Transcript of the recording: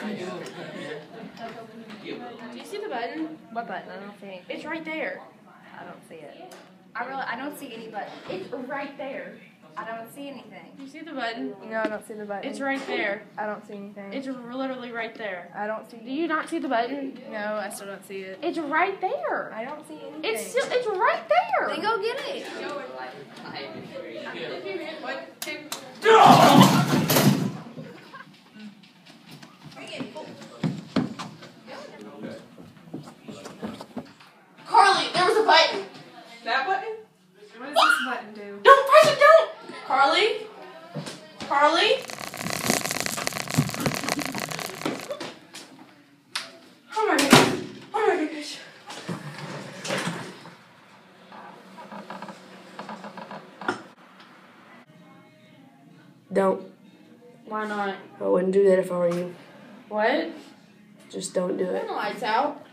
Do you see the button? What button? I don't see it. It's right there. I don't see it. I really, I don't see any button. It's right there. I don't see anything. Do you see the button? No, I don't see the button. It's right there. I don't see anything. It's literally right there. I don't see. Do you not see the button? No, I still don't see it. It's right there. I don't see anything. It's still, it's right there. Then go get it. Button. That button? What does this button do? Don't press it, don't. Carly. Carly. Oh my goodness. Oh my goodness. Don't. Why not? I wouldn't do that if I were you. What? Just don't do it. Turn the lights out.